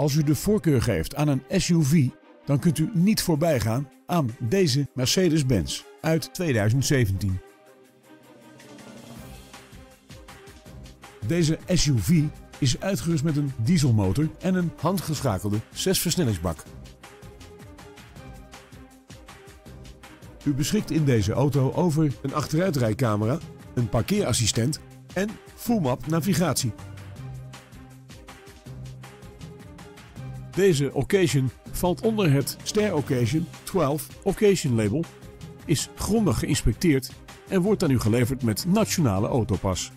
Als u de voorkeur geeft aan een SUV, dan kunt u niet voorbij gaan aan deze Mercedes-Benz uit 2017. Deze SUV is uitgerust met een dieselmotor en een handgeschakelde 6-versnellingsbak. U beschikt in deze auto over een achteruitrijcamera, een parkeerassistent en full-map navigatie. Deze occasion valt onder het Ster Occasion 12 Occasion label, is grondig geïnspecteerd en wordt aan u geleverd met nationale autopas.